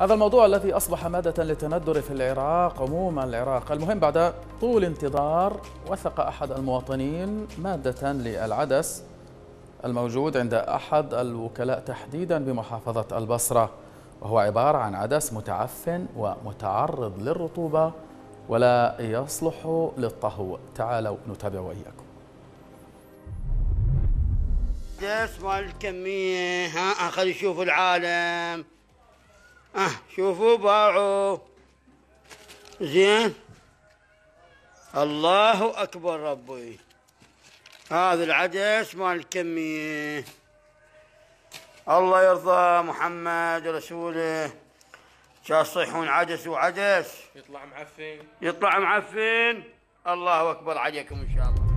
هذا الموضوع الذي أصبح مادة للتندر في العراق عموما العراق. المهم بعد طول انتظار وثق أحد المواطنين مادة للعدس الموجود عند أحد الوكلاء تحديدا بمحافظة البصرة وهو عبارة عن عدس متعفن ومتعرض للرطوبة ولا يصلح للطهو. تعالوا نتابع وإياكم. عدس مال الكمية ها خلي يشوفوا العالم. آه شوفوا باعوا. زين. الله أكبر ربي. هذا العدس مال الكمية الله يرضى محمد ورسوله. شا تصيحون عدس وعدس. يطلع معفن. يطلع معفن. الله أكبر عليكم إن شاء الله.